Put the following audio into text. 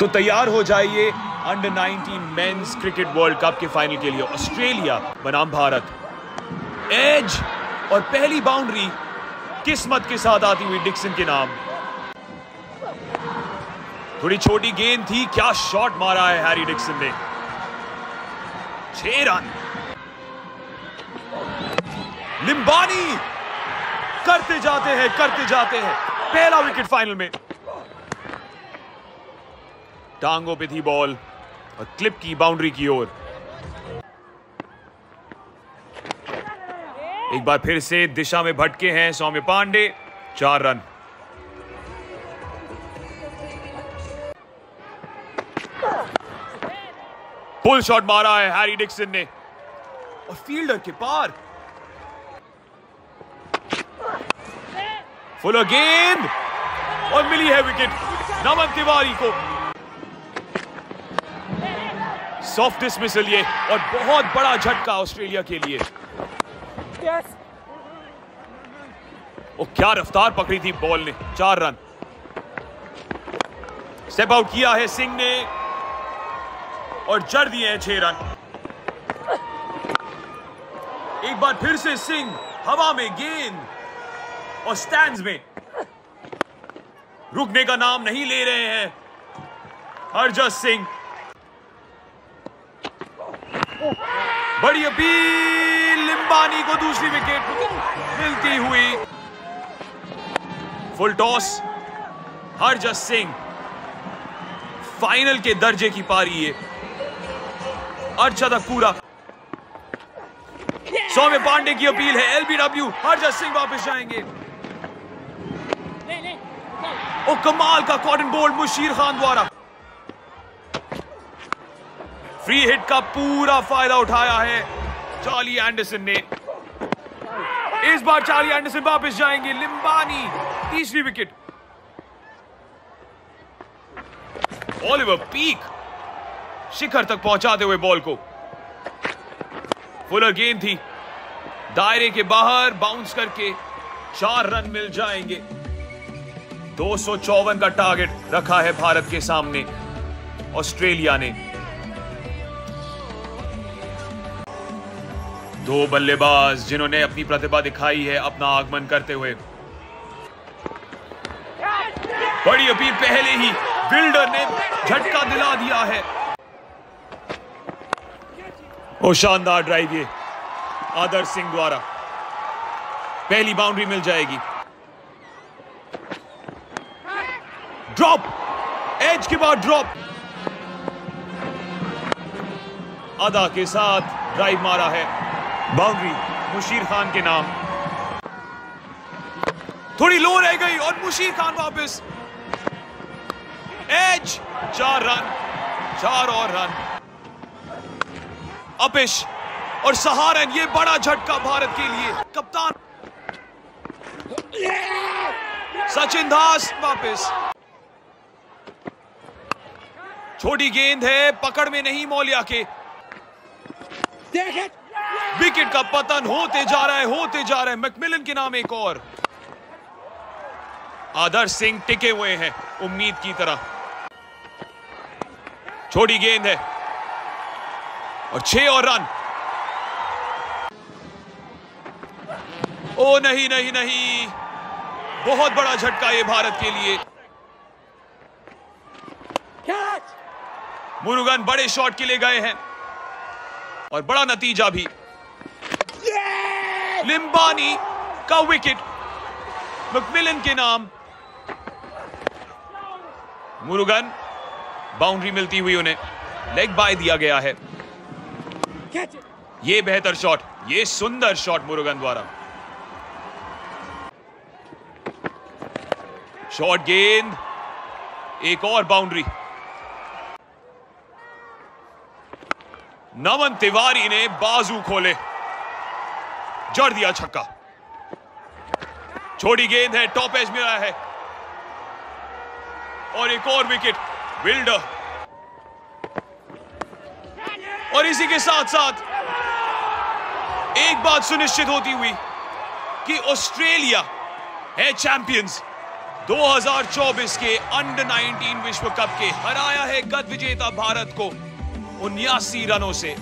तो तैयार हो जाइए under 19 men's cricket world cup के फाइनल के लिए। ऑस्ट्रेलिया बनाम भारत। एज और पहली बाउंड्री किस्मत के साथ आती हुई डिक्सन के नाम। थोड़ी छोटी गेंद थी, क्या शॉट मारा है हैरी डिक्सन ने? छह रन। लिम्बानी करते जाते हैं, करते जाते हैं। पहला विकेट फाइनल में। टांगों पे थी बॉल और क्लिप की बाउंड्री की ओर। एक बार फिर से दिशा में भटके हैं सौम्य पांडे, चार रन। पुल शॉट मारा है हैरी डिक्सन ने। और फील्डर के पार। फुल गेंद। और मिली है विकेट नमन तिवारी को। सॉफ्ट डिसमिसल ये और बहुत बड़ा झटका ऑस्ट्रेलिया के लिए। Yes. ओ क्या रफ्तार पकड़ी थी बॉल ने चार रन। स्टेप आउट किया है सिंह ने और जड़ दिए हैं छह रन। एक बार फिर से सिंह हवा में गेंद और स्टैंड में। रुकने का नाम नहीं ले रहे हैं। हरजस सिंह। बड़ी अपील लिम्बानी को दूसरी विकेट मिलती हुई। Full toss, Harjas Singh final के दर्जे की पारी है। अर्चा पूरा सौम्य पांडे की अपील है, एलबीडब्ल्यू, हरजस सिंह वापस जाएँगे। ओ कमाल का कॉटन बोल्ड मुशीर खान द्वारा। फ्री हिट का पूरा फ़ायदा उठाया है चार्ली एंडरसन ने। इस बार चार्ली एंडरसन वापस जाएँगे लिम्बानी तीसरी विकेट। ओलिवर पीक शिखर तक पहुंचाते हुए बॉल को। फुलर गेंद थी। दायरे के बाहर बाउंस करके चार रन मिल जाएँगे। दो सौ चौवन का टारगेट रखा है भारत के सामने। ऑस्ट्रेलिया ने दो बल्लेबाज जिन्होंने अपनी प्रतिभा दिखाई है अपना आगमन करते हुए। बड़ी अपील पहले ही बिल्डर ने झटका दिला दिया है। ओ शानदार ड्राइव ये, आदर सिंह द्वारा। पहली बाउंड्री मिल जाएगी। ड्रॉप एज के बाद ड्रॉप अदा के साथ ड्राइव मारा है। बाउंड्री, मुशीर खान के नाम। थोड़ी लो रह गई और मुशीर खान वापस। एज, चार रन, चार और रन। अपिश और सहारन, ये बड़ा झटका भारत के लिए। कप्तान सचिन दास वापस। छोटी गेंद है, पकड़ में नहीं मौलिया के। it. विकेट का पतन होते जा रहा है होते जा रहा है। मैकमिलन के नाम एक और। आदर्श सिंह टिके हुए हैं उम्मीद की तरह। छोटी गेंद है। और छह और रन। ओ नहीं नहीं नहीं। बहुत बड़ा झटका ये भारत के लिए. मुरुगन बड़े शॉट के लिए गए हैं। और बड़ा नतीजा भी. लिम्बानी का विकेट मैकमिलन के नाम. मुरुगन बाउंड्री मिलती हुई उन्हें. लेग बाय दिया गया है. ये बेहतर शॉट ये सुंदर शॉट मुरुगन द्वारा. शॉट गेंद एक और बाउंड्री नमन तिवारी ने बाजू खोले. जड़ दिया छक्का। छोटी गेंद है टॉप एज मिला है। और एक और विकेट विल्डर और इसी के साथ साथ एक बात सुनिश्चित होती हुई कि ऑस्ट्रेलिया है चैंपियंस 2024 के अंडर 19 विश्व कप के हराया है गत विजेता भारत को उन्यासी रनों से।